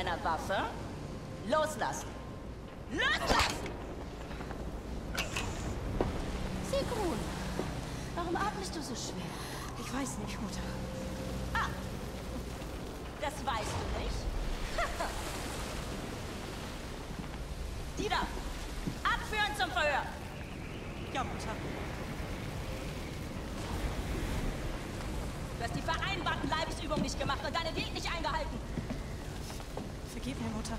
deiner Waffe. Loslassen. Loslassen! Sigrun, warum atmest du so schwer? Ich weiß nicht, Mutter. Ah, das weißt du nicht? Dieter, abführen zum Verhör. Ja, Mutter. Du hast die vereinbarten Leibesübungen nicht gemacht und deine Diät nicht eingehalten. Vergib mir, Mutter.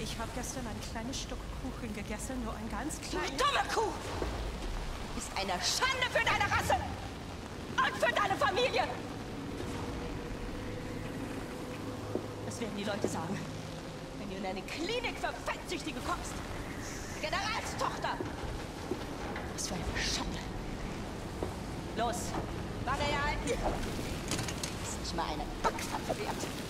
Ich habe gestern ein kleines Stück Kuchen gegessen, nur ein ganz Du kleines... dumme Kuh! Ist eine Schande für deine Rasse und für deine Familie. Das werden die Leute sagen, wenn du in eine Klinik für Fettsüchtige kommst. Generalstochter! Was für eine Schande. Los, Waffe herhalten. Ist nicht mal eine Backpfanne wert.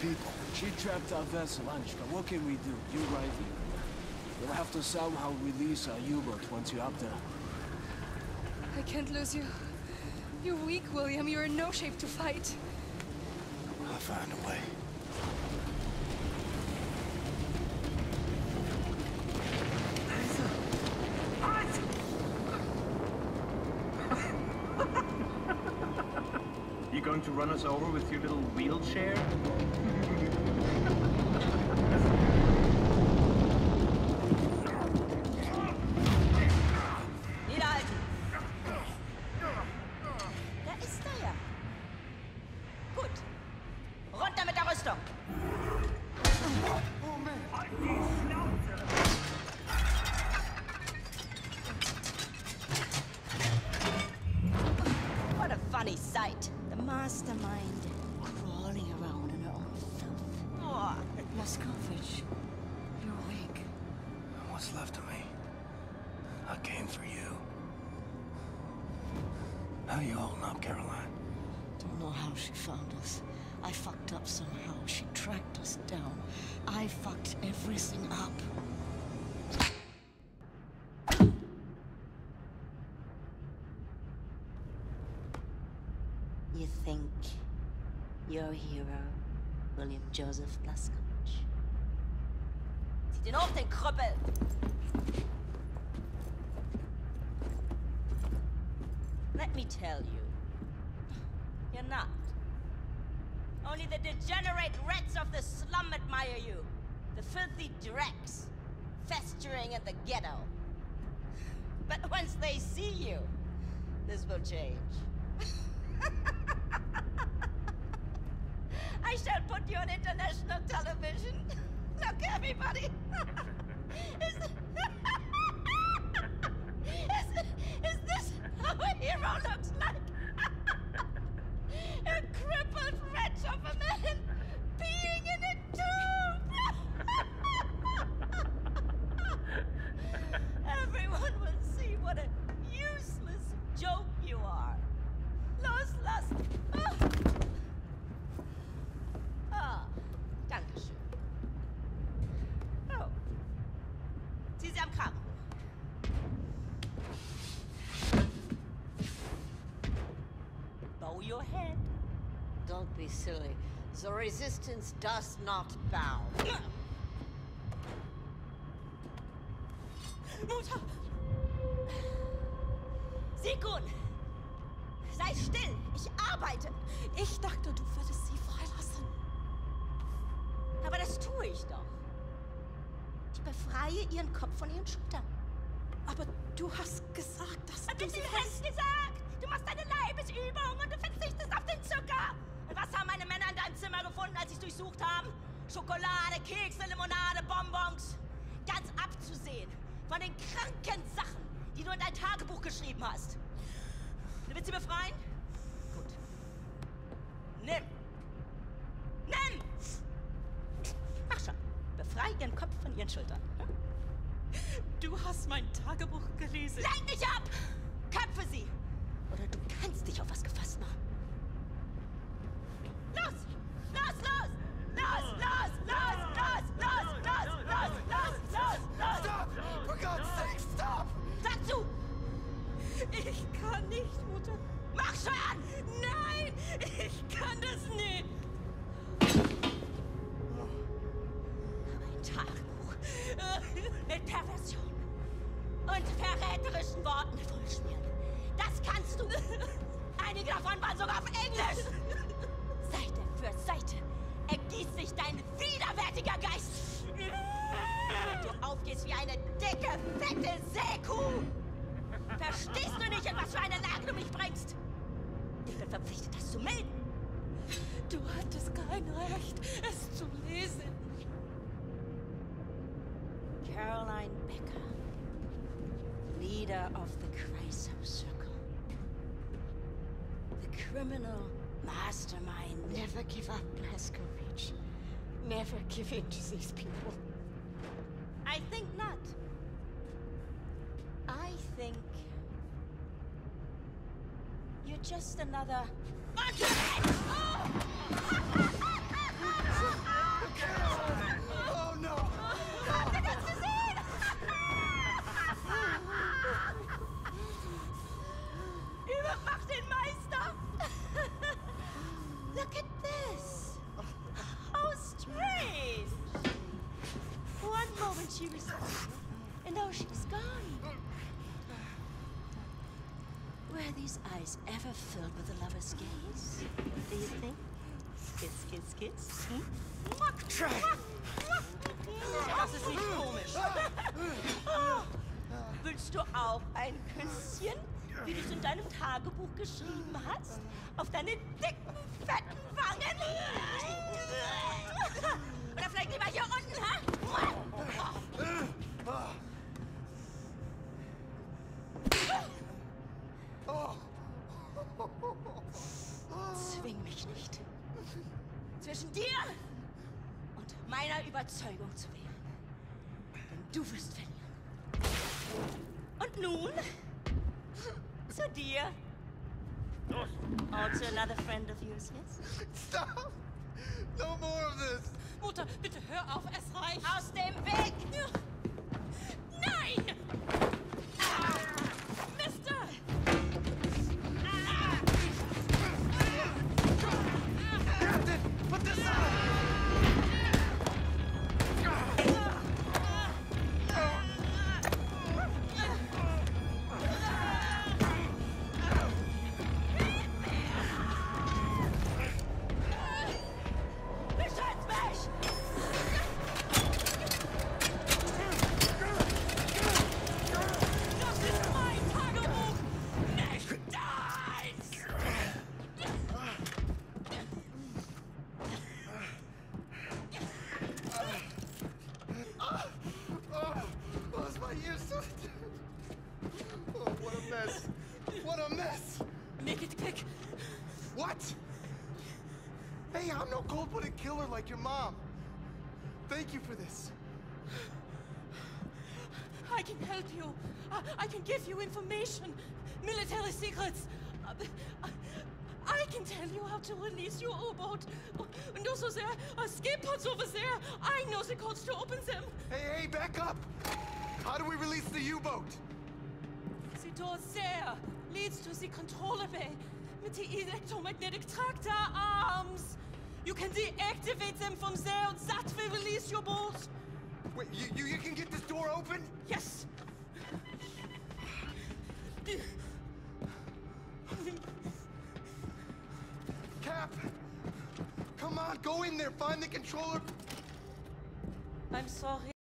people. She trapped our vessel, Anishka. What can we do? You're right here. We'll have to somehow release our U-boat once you're up there. I can't lose you. You're weak, William. You're in no shape to fight. I'll find a way. Going to run us over with your little wheelchair? How you holding up, Caroline? Don't know how she found us. I fucked up somehow. She tracked us down. I fucked everything up. You think you're a hero, William Joseph Blazkowicz? Zieh den hoch, den Krüppel! Let me tell you, you're not. Only the degenerate rats of the slum admire you. The filthy dregs, festering in the ghetto. But once they see you, this will change. I shall put you on international television. Look, everybody. a be silly. The resistance does not bow. Mutter! Sigun! Sei still! Ich arbeite! Ich dachte, du würdest sie freilassen. Aber das tue ich doch. Ich befreie ihren Kopf von ihren Schultern. Aber du hast gesagt, dass Hab du fest... das gesagt? Du machst deine Leibesübung und du verzichtest auf den Zucker. Was haben meine Männer in deinem Zimmer gefunden, als es durchsucht haben? Schokolade, Kekse, Limonade, Bonbons. Ganz abzusehen von den kranken Sachen, die du in dein Tagebuch geschrieben hast. Du willst sie befreien? Verräterischen Worten vollschmieren. Das kannst du. Einige davon waren sogar auf Englisch. Seite für Seite ergießt sich dein widerwärtiger Geist. Du aufgehst wie eine dicke, fette Seekuh. Verstehst du nicht, in was für eine Lage du mich bringst? Ich bin verpflichtet, das zu melden. Du hattest kein Recht, es zu lesen. Caroline Becker, leader of the Kreisau Circle. The criminal mastermind. Never give up, Blasco Beach. Never give in to these people. I think not. I think you're just another. Eyes ever filled with a lover's gaze? Do you think? Kiss, kiss, kiss. Hm? Das ist nicht komisch. Willst du auch ein Küsschen, wie du es in deinem Tagebuch geschrieben hast? Auf deine dicken, fetten Wangen? Und nun zu dir. Also another friend of yours, yes? Stop! No more of this! Mutter, bitte hör auf, es reicht. Aus dem Weg! Nein! What a mess! Make it quick! What? Hey, I'm no cold-blooded killer like your mom. Thank you for this. I can help you. I, I can give you information. Military secrets. Uh, I can tell you how to release your U-boat. And also their escape pods over there. I know the codes to open them. Hey, hey, back up! How do we release the U-boat? The door there leads to the controller bay with the electromagnetic tractor arms. You can deactivate them from there and that will release your boat. Wait, you, you, you can get this door open? Yes. Cap! Come on, go in there, find the controller. I'm sorry.